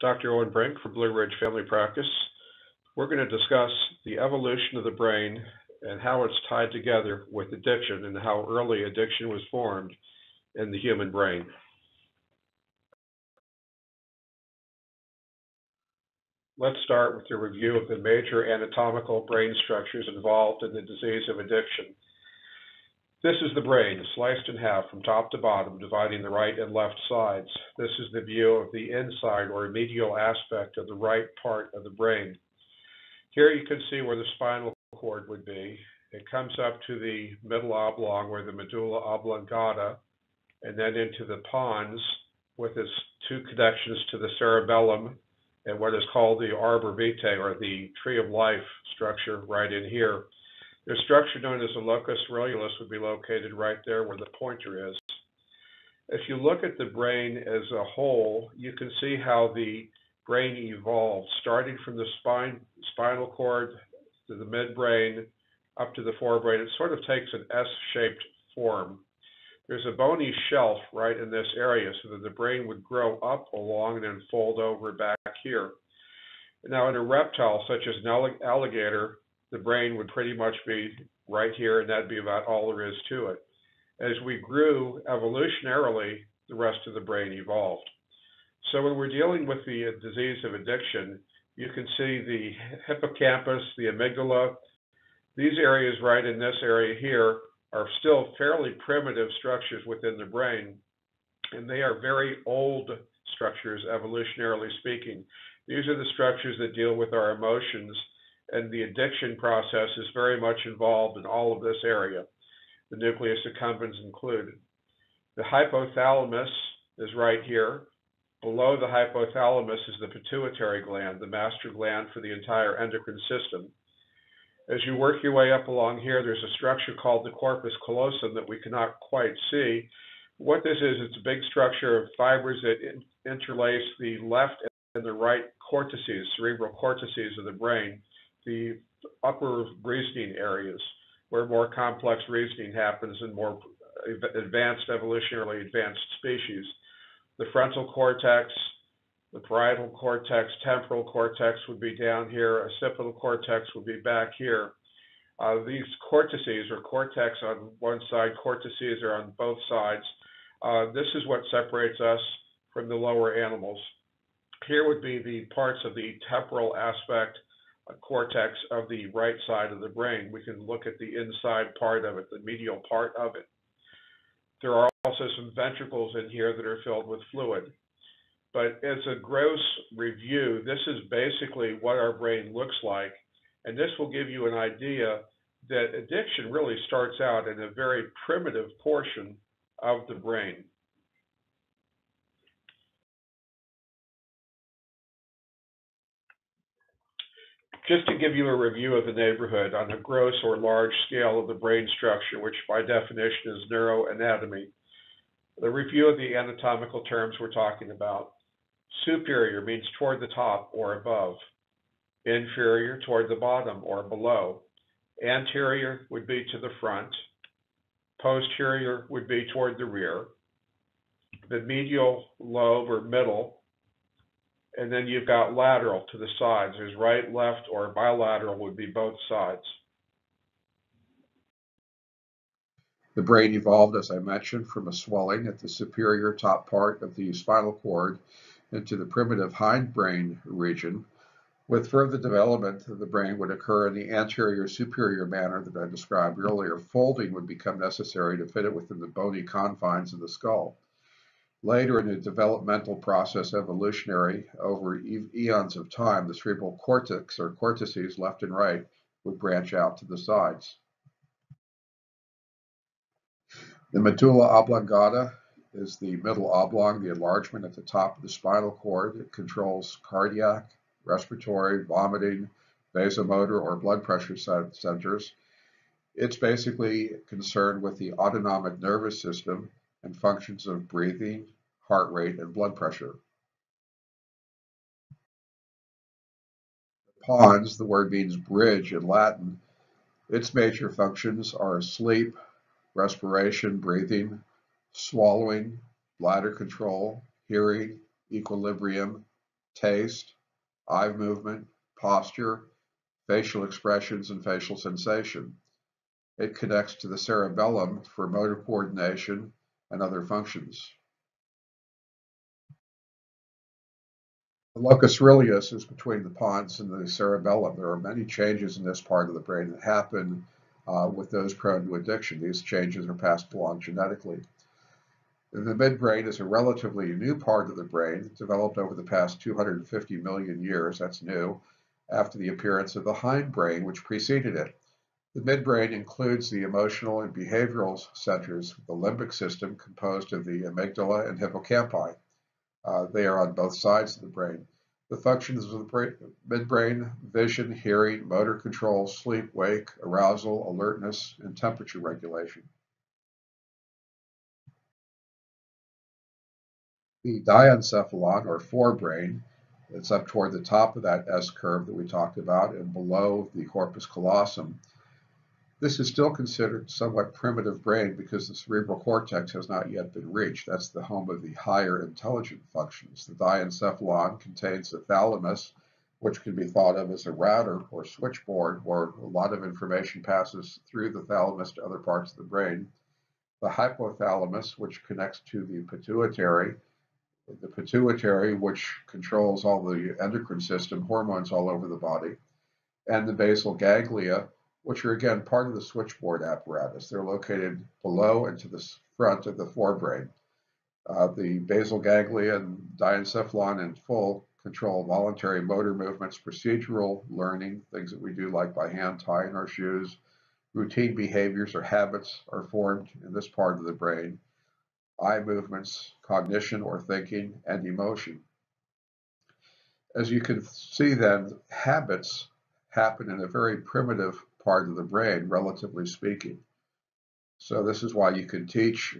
Dr. Oenbrink from Blue Ridge Family Practice. We're going to discuss the evolution of the brain and how it's tied together with addiction and how early addiction was formed in the human brain. Let's start with a review of the major anatomical brain structures involved in the disease of addiction. This is the brain, sliced in half from top to bottom, dividing the right and left sides. This is the view of the inside or medial aspect of the right part of the brain. Here you can see where the spinal cord would be. It comes up to the middle oblong where the medulla oblongata, and then into the pons with its two connections to the cerebellum and what is called the arbor vitae or the tree of life structure right in here. The structure known as the locus coeruleus would be located right there where the pointer is. If you look at the brain as a whole, you can see how the brain evolved, starting from the spine, spinal cord to the midbrain up to the forebrain. It sort of takes an S-shaped form. There's a bony shelf right in this area so that the brain would grow up along and then fold over back here. Now, in a reptile such as an alligator, the brain would pretty much be right here, and that'd be about all there is to it. As we grew evolutionarily, the rest of the brain evolved. So when we're dealing with the uh, disease of addiction, you can see the hippocampus, the amygdala. These areas right in this area here are still fairly primitive structures within the brain, and they are very old structures, evolutionarily speaking. These are the structures that deal with our emotions and the addiction process is very much involved in all of this area, the nucleus accumbens included. The hypothalamus is right here. Below the hypothalamus is the pituitary gland, the master gland for the entire endocrine system. As you work your way up along here, there's a structure called the corpus callosum that we cannot quite see. What this is, it's a big structure of fibers that interlace the left and the right cortices, cerebral cortices of the brain the upper reasoning areas where more complex reasoning happens in more advanced, evolutionarily advanced species. The frontal cortex, the parietal cortex, temporal cortex would be down here, occipital cortex would be back here. Uh, these cortices or cortex on one side, cortices are on both sides. Uh, this is what separates us from the lower animals. Here would be the parts of the temporal aspect cortex of the right side of the brain. We can look at the inside part of it, the medial part of it. There are also some ventricles in here that are filled with fluid. But as a gross review, this is basically what our brain looks like. And this will give you an idea that addiction really starts out in a very primitive portion of the brain. Just to give you a review of the neighborhood on a gross or large scale of the brain structure, which by definition is neuroanatomy, the review of the anatomical terms we're talking about. Superior means toward the top or above. Inferior toward the bottom or below. Anterior would be to the front. Posterior would be toward the rear. The medial lobe or middle and then you've got lateral to the sides. There's right, left, or bilateral would be both sides. The brain evolved, as I mentioned, from a swelling at the superior top part of the spinal cord into the primitive hindbrain region. With further development, of the brain would occur in the anterior superior manner that I described earlier. Folding would become necessary to fit it within the bony confines of the skull. Later in the developmental process, evolutionary, over eons of time, the cerebral cortex or cortices left and right would branch out to the sides. The medulla oblongata is the middle oblong, the enlargement at the top of the spinal cord. It controls cardiac, respiratory, vomiting, vasomotor, or blood pressure centers. It's basically concerned with the autonomic nervous system and functions of breathing, heart rate, and blood pressure. Pons, the word means bridge in Latin. Its major functions are sleep, respiration, breathing, swallowing, bladder control, hearing, equilibrium, taste, eye movement, posture, facial expressions, and facial sensation. It connects to the cerebellum for motor coordination and other functions. The locus coeruleus is between the pons and the cerebellum. There are many changes in this part of the brain that happen uh, with those prone to addiction. These changes are passed along genetically. The midbrain is a relatively new part of the brain, developed over the past 250 million years, that's new, after the appearance of the hindbrain, which preceded it. The midbrain includes the emotional and behavioral centers, the limbic system composed of the amygdala and hippocampi. Uh, they are on both sides of the brain. The functions of the midbrain, vision, hearing, motor control, sleep, wake, arousal, alertness, and temperature regulation. The diencephalon, or forebrain, it's up toward the top of that S curve that we talked about and below the corpus callosum. This is still considered somewhat primitive brain because the cerebral cortex has not yet been reached. That's the home of the higher intelligent functions. The diencephalon contains the thalamus, which can be thought of as a router or switchboard where a lot of information passes through the thalamus to other parts of the brain. The hypothalamus, which connects to the pituitary, the pituitary, which controls all the endocrine system, hormones all over the body, and the basal ganglia, which are again part of the switchboard apparatus. They're located below and to the front of the forebrain. Uh, the basal ganglia and diencephalon in full control voluntary motor movements, procedural learning, things that we do like by hand tying our shoes, routine behaviors or habits are formed in this part of the brain, eye movements, cognition or thinking, and emotion. As you can see then, habits happen in a very primitive part of the brain, relatively speaking. So this is why you can teach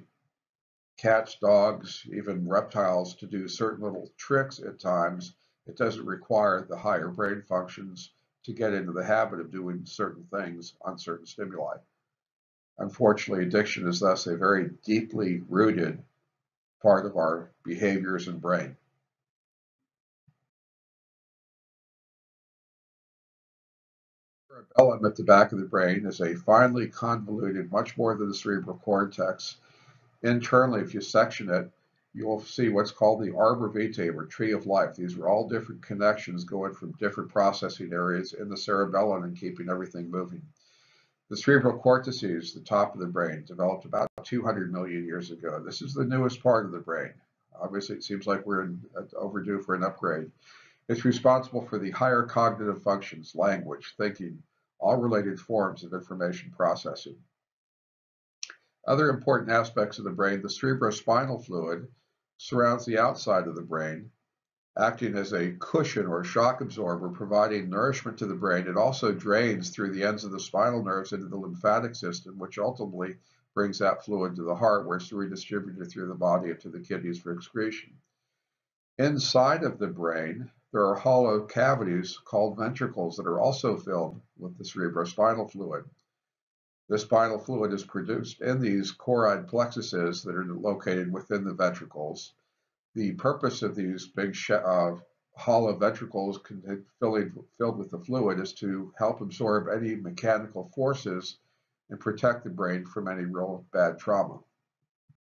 cats, dogs, even reptiles to do certain little tricks at times. It doesn't require the higher brain functions to get into the habit of doing certain things on certain stimuli. Unfortunately, addiction is thus a very deeply rooted part of our behaviors and brain. Cerebellum at the back of the brain is a finely convoluted, much more than the cerebral cortex. Internally, if you section it, you'll see what's called the arbor vitae or tree of life. These are all different connections going from different processing areas in the cerebellum and keeping everything moving. The cerebral cortices, the top of the brain, developed about 200 million years ago. This is the newest part of the brain. Obviously, it seems like we're in, uh, overdue for an upgrade. It's responsible for the higher cognitive functions, language, thinking, all related forms of information processing. Other important aspects of the brain, the cerebrospinal fluid surrounds the outside of the brain, acting as a cushion or shock absorber, providing nourishment to the brain. It also drains through the ends of the spinal nerves into the lymphatic system, which ultimately brings that fluid to the heart, where it's redistributed through the body and to the kidneys for excretion. Inside of the brain, there are hollow cavities called ventricles that are also filled with the cerebrospinal fluid. This spinal fluid is produced in these choroid plexuses that are located within the ventricles. The purpose of these big uh, hollow ventricles filled with the fluid is to help absorb any mechanical forces and protect the brain from any real bad trauma.